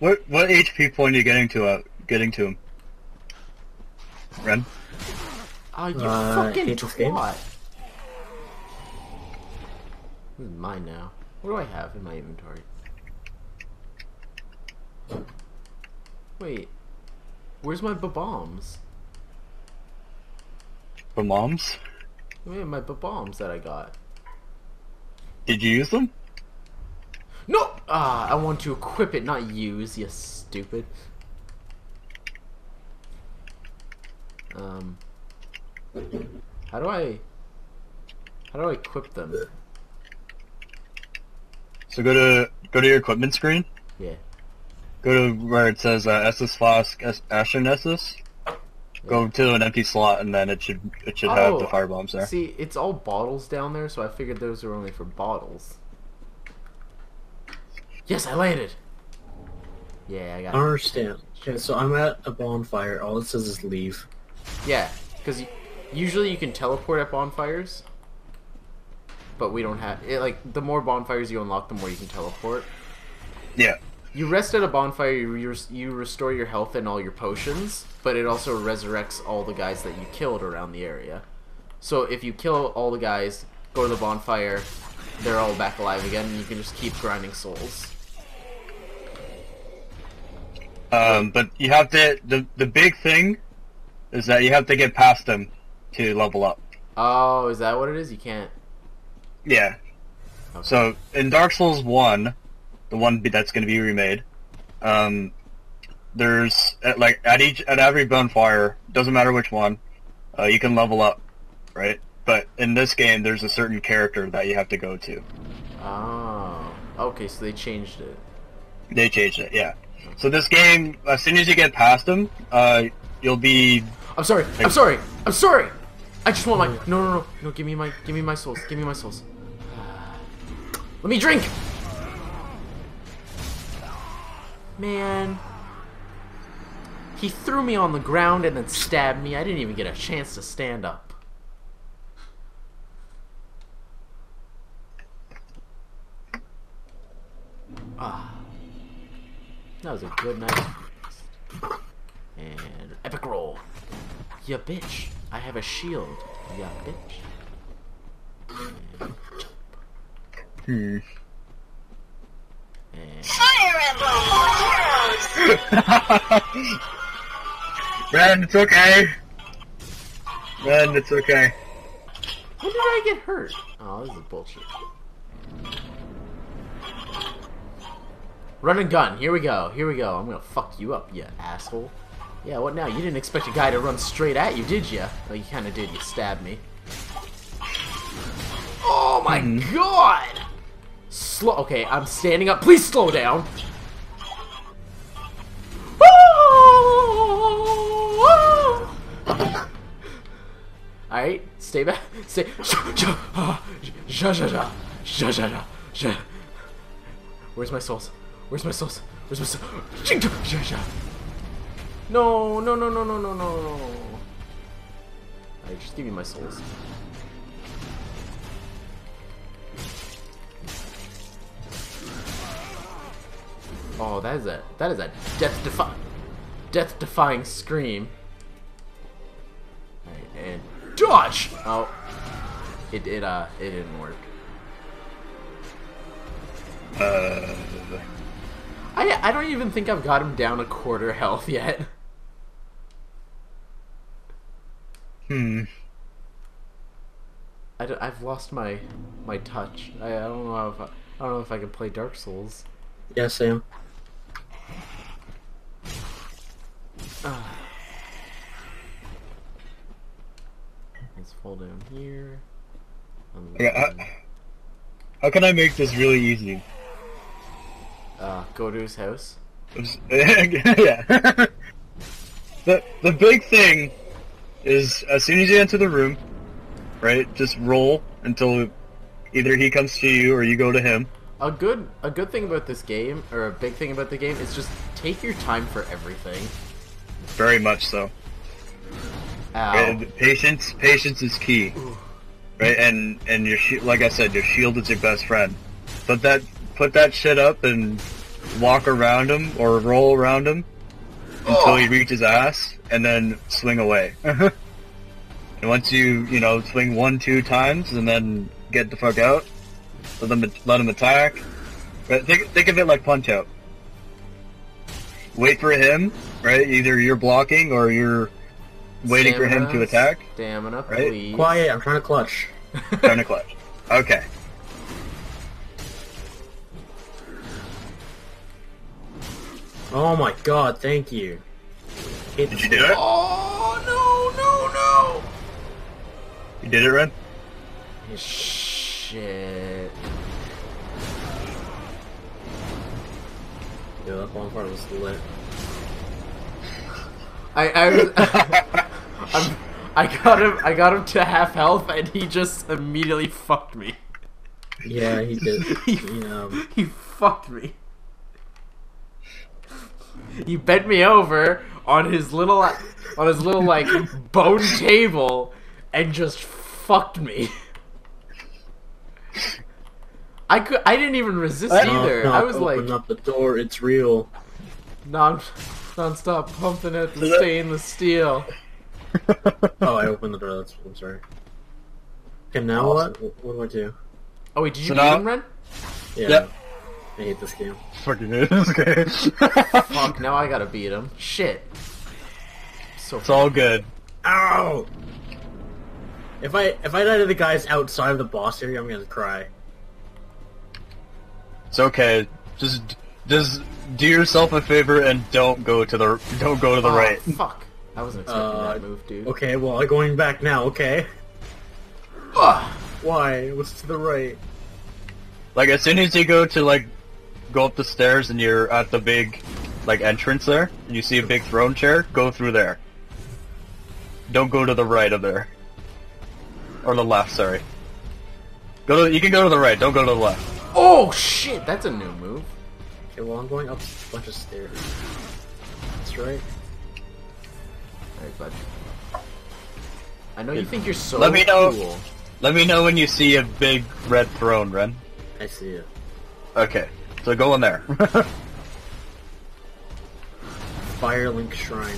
What what HP point are you getting to? Uh, getting to him? Ren. Oh, you Uh, fucking hate this game. twat. This is mine now. What do I have in my inventory? Wait. Where's my bombs? For moms. Wait, my bombs that I got. Did you use them? No! Ah, I want to equip it, not use, you stupid. Um. How do I... How do I equip them? So go to go to your equipment screen. Yeah. Go to where it says uh, Estus Flask S- Ashen Estus. Go to an empty slot, and then it should it should have the Oh, fire bombs there. See, it's all bottles down there, so I figured those were only for bottles. Yes, I landed! Yeah, I I got don't understand. Okay, so I'm at a bonfire. All it says is leave. Yeah, because usually you can teleport at bonfires, but we don't have it. Like the more bonfires you unlock, the more you can teleport. Yeah. You rest at a bonfire, you, you, res- you restore your health and all your potions, but it also resurrects all the guys that you killed around the area. So if you kill all the guys, go to the bonfire, they're all back alive again, and you can just keep grinding souls. Um, but you have to the the big thing is that you have to get past them to level up. Oh, is that what it is? You can't. Yeah. Okay. So in Dark Souls one, the one that's going to be remade, um, there's at, like at each at every bonfire, doesn't matter which one, uh, you can level up, right? But in this game, there's a certain character that you have to go to. Oh, okay. So they changed it. They changed it, yeah. So this game, as soon as you get past them, uh, you'll be I'm sorry. I'm sorry. I'm sorry. I just want my no no no no. Give me my give me my souls. Give me my souls. Let me drink. Man, he threw me on the ground and then stabbed me. I didn't even get a chance to stand up. That was a good night. And epic roll. Ya bitch. I have a shield. Ya bitch. And jump. hmm. And Fire Emblem Heroes! Ren, it's okay. Ren, it's okay. when did I get hurt? Oh, this is bullshit. Run and gun. Here we go. Here we go. I'm gonna fuck you up, you asshole. Yeah, what now? You didn't expect a guy to run straight at you, did you? Well, you kind of did. You stabbed me. Oh my hmm. god! Slow. Okay, I'm standing up. Please slow down. Alright, stay back. Stay. Where's my souls? Where's my souls? Where's my souls? No, no, no, no, no, no, no. Alright, just give me my souls. Oh, that is a that is a death defi death defying scream. Alright, and dodge! Oh. It it uh it didn't work. Uh, I I don't even think I've got him down a quarter health yet. hmm. I have lost my my touch. I, I don't know if I, I don't know if I can play Dark Souls. Yeah, Sam. Ah. Let's fall down here. Yeah, I- How can I make this really easy? Uh, go to his house. yeah. the the big thing is as soon as you enter the room, right? Just roll until either he comes to you or you go to him. A good a good thing about this game, or a big thing about the game, is just take your time for everything. Very much so. Patience, patience is key, right? And and your like I said, your shield is your best friend. But that put that shit up and walk around him or roll around him until he oh. reaches ass, and then swing away. and once you, you know, swing one, two times, and then get the fuck out, let them let him attack. But think think of it like punch out. Wait for him, right? Either you're blocking or you're waiting for him to Stamina, attack. Stamina, Right? please. Quiet, I'm trying to clutch. Trying to clutch. Okay. Oh my god, thank you. Did you do it? Oh no no, no! You did it, no! Shit. Yeah, that one part was lit. I I I'm, I got him I got him to half health and he just immediately fucked me. Yeah, he did. He- you know, He fucked me. He bent me over on his little on his little like bone table and just fucked me. I could I didn't even resist I- either. Knock, I was open like up the door, it's real. non non-stop pumping at the stainless steel. Oh, I opened the door, that's, I'm sorry. Okay, now Awesome. what? What do I do? Oh wait, did you So beat now- him, Ren? Yeah. Yep. I hate this game. Fucking it. Okay. Fuck, now I gotta beat him. Shit. So It's all good. Ow! If I if I die to the guys outside of the boss area, I'm gonna cry. It's okay. Just, just do yourself a favor and don't go to the, don't go to the Oh, right. Fuck. I wasn't expecting Uh, that move, dude. Okay, well, I'm going back now. Okay. Why? It was to the right. Like as soon as you go to like, go up the stairs and you're at the big, like entrance there, and you see a big throne chair, go through there. Don't go to the right of there. Or the left, sorry. Go to, you can go to the right, don't go to the left. Oh shit, that's a new move. Okay, well, I'm going up a bunch of stairs. That's right. Alright, bud. I know you think you're so Let me know. cool. Let me know when you see a big red throne, Ren. I see it. Okay, so go in there. Firelink Shrine.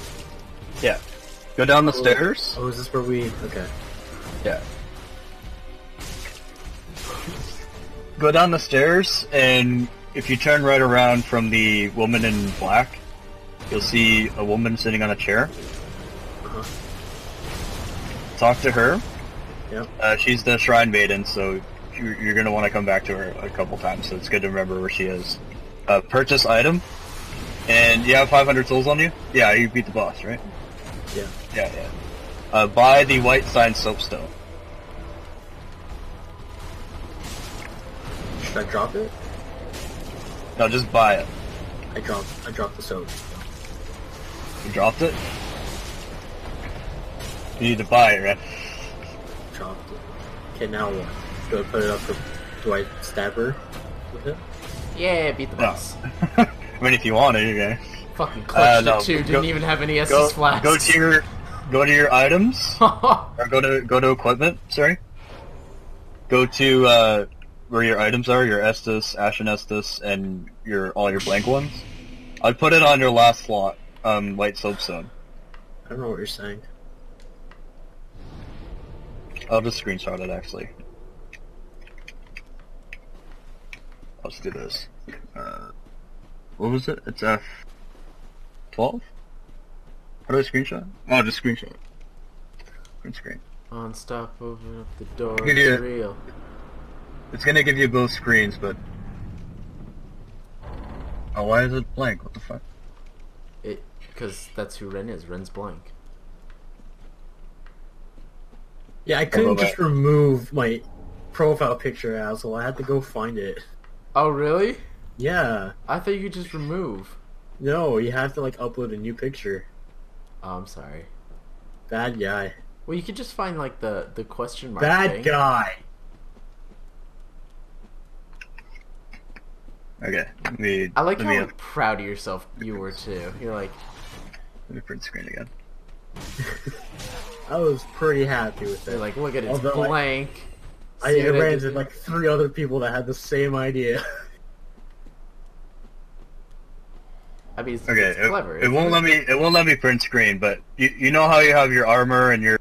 yeah. Go down the stairs. Oh, is this where we? Okay. Yeah. Go down the stairs, and if you turn right around from the woman in black, you'll see a woman sitting on a chair. Uh-huh. Talk to her. Yep. Uh, she's the shrine maiden, so you're, you're going to want to come back to her a couple times, so it's good to remember where she is. Uh, purchase item, and you have 500 souls on you? Yeah, you beat the boss, right? Yeah. Yeah, yeah. Uh, buy the white sign soapstone. Should I drop it? No, just buy it. I dropped. I dropped the soap. You dropped it? You need to buy it, right? Dropped it. Okay, now what? Do I put it up for? Do I stab her with it? Yeah, beat the No. boss. I mean, if you want it, okay. Fucking clutched Uh, no. it too. Didn't Go- even have any Estus Go, flasks. go to your, go to your items, or go to go to equipment. Sorry. Go to uh, where your items are, your Estus, Ashen Estus, and your all your blank ones. I'd put it on your last slot, um, white soapstone. I don't know what you're saying. I'll just screenshot it actually. I'll just do this. Uh, what was it? It's F twelve. How do I screenshot? Oh, just screenshot. Print screen. On stop, open up the door. Give you- It's real. It's gonna give you both screens, but oh, why is it blank? What the fuck? It because that's who Ren is. Ren's blank. Yeah, I couldn't about just remove my profile picture, asshole. I had to go find it. Oh really? Yeah. I thought you could just remove. No, you have to like upload a new picture. Oh, I'm sorry. Bad guy. Well, you could just find like the the question mark Bad thing. guy. Okay, me. I like how proud of yourself you were too. You're like, let me print screen again. I was pretty happy with you're it. like, look at it, it's Although I- blank. I, See I ran did into like three other people that had the same idea. I mean, it's, Okay, it's it, clever. it isn't won't let me. It won't let me print screen, but you you know how you have your armor and your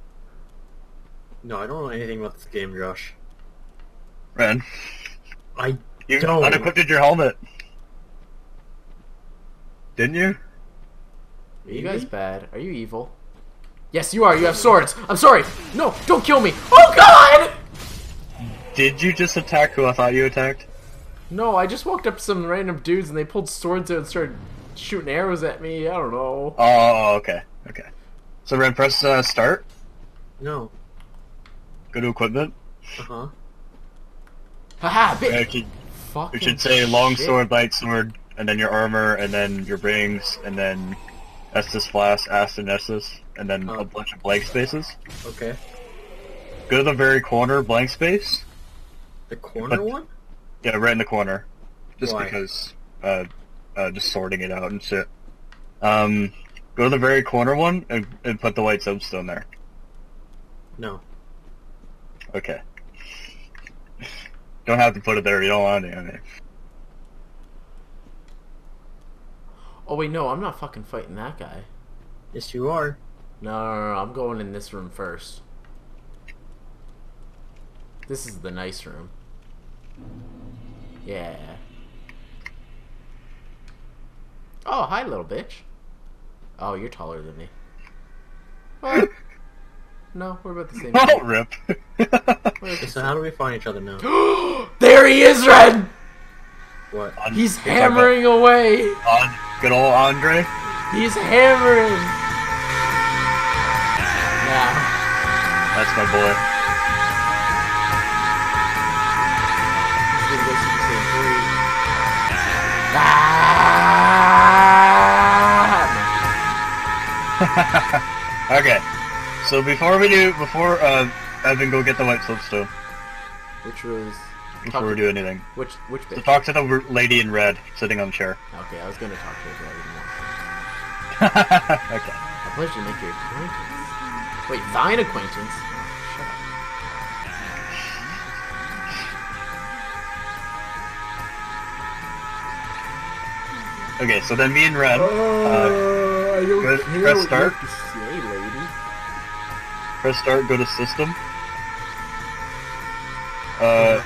No, I don't know anything about this game, Josh. Ren. I You Don't. unequipped your helmet, didn't you? Are you guys bad? Are you evil? Yes, you are. You have swords. I'm sorry. No, don't kill me. Oh God! Did you just attack who I thought you attacked? No, I just walked up to some random dudes and they pulled swords out and started shooting arrows at me. I don't know. Oh, okay, okay. So Ren, press uh, start. no. Go to equipment. Uh huh. Haha, bitch. It should, Fucking it should say long shit. sword, light sword, and then your armor, and then your rings, and then Estus Flask, Ashen Estus, and then Oh. a bunch of blank spaces. Okay. Go to the very corner, blank space. The corner But- one? Yeah, right in the corner. Just Why? because, uh, uh, just sorting it out and shit. Um, go to the very corner one and, and put the white soapstone there. No. Okay. Don't have to put it there. You don't want to. I mean. Oh wait, no, I'm not fucking fighting that guy. Yes, you are. No, no, no, no, I'm going in this room first. This is the nice room. Yeah. Oh, hi, little bitch. Oh, you're taller than me. Well, no, we're about the same. Oh, height. rip. Okay, so how do we find each other now? there he is, Red. What? On- He's you're talking hammering away. about On, good old Andre. He's hammering. Now, That's my boy. okay. So before we do, before uh, Evan go get the white soapstone, Which was before we do anything, which which so bit? talk to the lady in red sitting on the chair. Okay, I was gonna talk to her, but I didn't want to. okay. A pleasure to make your acquaintance. Wait, thine acquaintance? Oh, shut up. Okay. So then me and red. Uh, I don't press- care press what start. you have to say, lady. Press start. Go to system. Uh,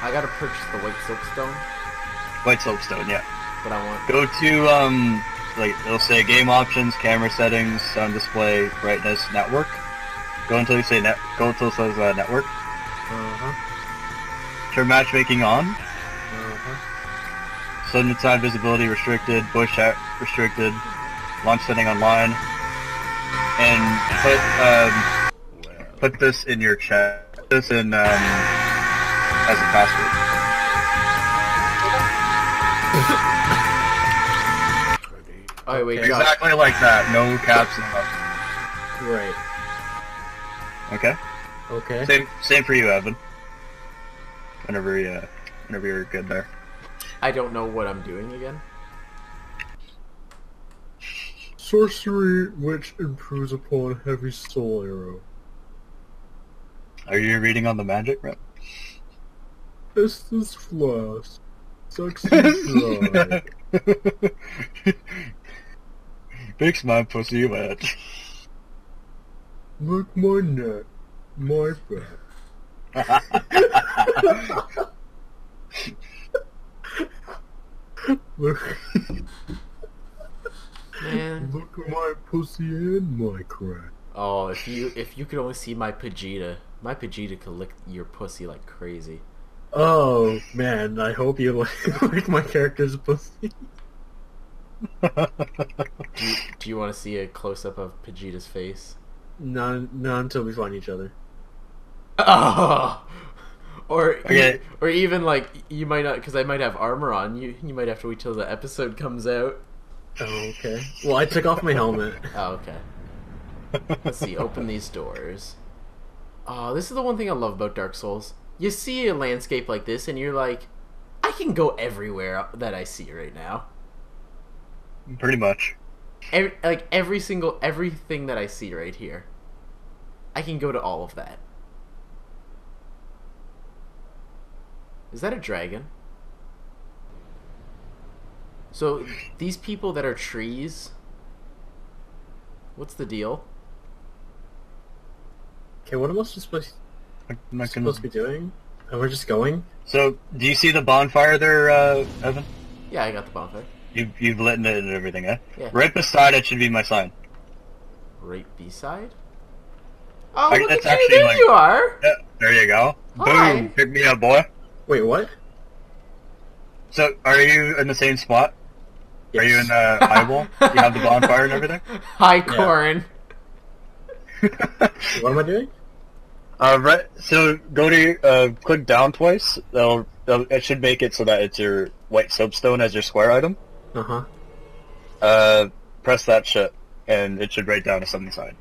I gotta purchase the white soapstone, white soapstone. Yeah. but I want. Go to um, like it'll say game options, camera settings, sound display, brightness, network. Go until you say net. Go until it says uh, network. Uh huh. Turn matchmaking on. Uh huh. Sudden side visibility restricted. Bush chat restricted. Launch setting online. And put um, put this in your chat. Put this in um, as a password. Oh wait, Okay. Josh. Exactly like that. No caps and nothing. Right. Okay. Okay. Same same for you, Evan. Whenever you, uh, whenever you're good there. I don't know what I'm doing again. Sorcery which improves upon heavy soul arrow. Are you reading on the magic? Rep? Estus flask. Sexy dry. Makes my pussy wet. Look my neck. My back. Look, Man. look at my pussy and my crack. Oh, if you if you could only see my Pajita, my Pajita could lick your pussy like crazy. Oh man, I hope you like, like my character's pussy. Do you, do you want to see a close up of Pajita's face? Not, not until we find each other. Oh. Or Okay. or even like you might not because I might have armor on. You you might have to wait till the episode comes out. Oh, okay. Well, I took off my helmet. Oh, okay. Let's see. Open these doors. Oh, this is the one thing I love about Dark Souls. You see a landscape like this, and you're like, I can go everywhere that I see right now. Pretty much. Every, like every single everything that I see right here. I can go to all of that. Is that a dragon? So these people that are trees, what's the deal? Okay, what am I supposed, I'm not gonna- supposed to be doing? And we're just going? So, do you see the bonfire there, uh, Evan? Yeah, I got the bonfire. You've, you've lit it and everything, eh? Yeah. Right beside it should be my sign. Right beside. Oh, I- look that's at you! There like- you are. Yeah, there you go. Hi. Boom! Pick me up, boy. Wait, what? So, are you in the same spot? Are you in Yes. the eyeball? you have the bonfire and everything? Hi, Corin. What am I doing? uh, right, so go to, uh, click down twice. That'll, that'll, it should make it so that it's your white soapstone as your square item. Uh huh. Uh, press that shit, and it should write down to something side.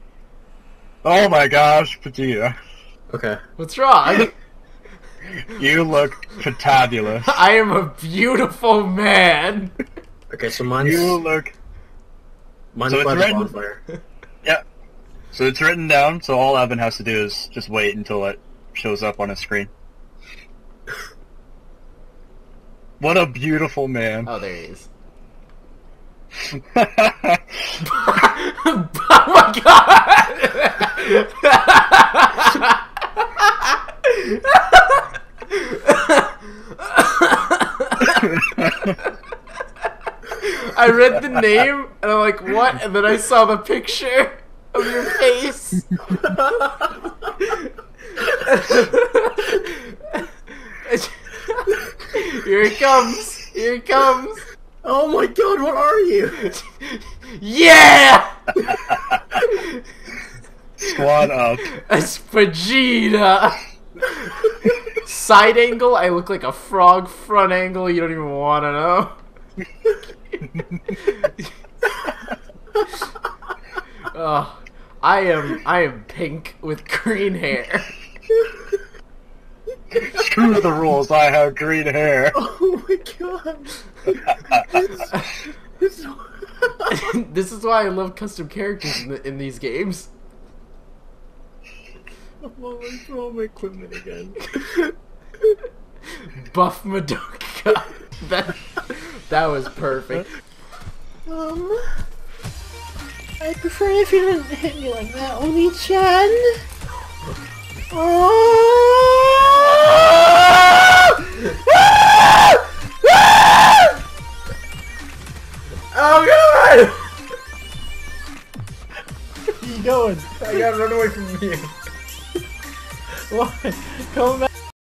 Oh my gosh, Petita. Okay. What's wrong? You look fantabulous. I am a beautiful man. Okay, so mine's, You look... mine's so it's by the red- bonfire. Yeah. So it's written down, so all Evan has to do is just wait until it shows up on his screen. What a beautiful man. Oh, there he is. oh my god! I read the name and I'm like, what? And then I saw the picture of your face. Here it comes. Here it comes. oh my god, what are you? Yeah! Squad up. It's Vegeta! Side angle, I look like a frog. Front angle, you don't even want to know. oh, I am I am pink with green hair. Screw the rules, I have green hair. Oh my god. This- this is why I love custom characters in, the, in these games. oh, I throw my equipment again. Buff Madoka. that that was perfect. Um, I prefer if you didn't hit me like that, Oni Chen. Oh! Oh god! Where are you going? I gotta run away from you. Why? Come back.